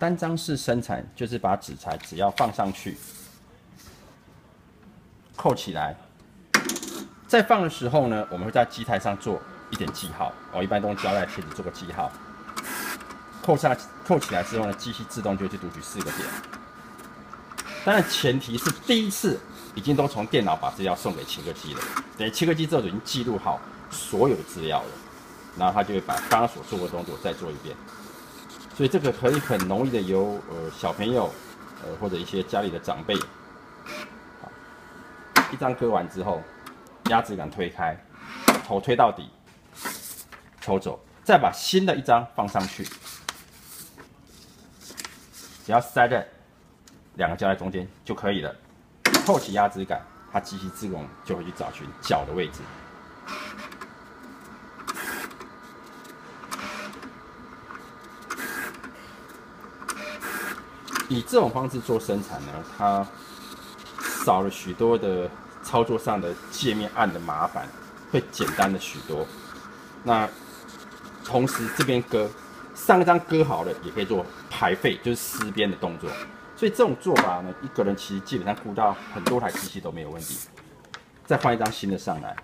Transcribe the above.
单张式生产就是把纸材只要放上去，扣起来，在放的时候呢，我们会在机台上做一点记号，我一般都用胶带贴纸做个记号。扣下扣起来之后呢，机器自动就去读取四个点。当然前提是第一次已经都从电脑把资料送给切割机了，等于切割机之后已经记录好所有的资料了，然后它就会把刚刚所做的动作再做一遍。所以这个可以很容易的由呃小朋友呃或者一些家里的长辈，一张割完之后，压子杆推开，头推到底，抽走，再把新的一张放上去。只要塞在两个胶带中间就可以了。扣起压支杆，它机器自动就会去找寻脚的位置。以这种方式做生产呢，它少了许多的操作上的界面按的麻烦，会简单的许多。那同时这边割。上一张割好了，也可以做排废，就是撕边的动作。所以这种做法呢，一个人其实基本上顾到很多台机器都没有问题。再换一张新的上来。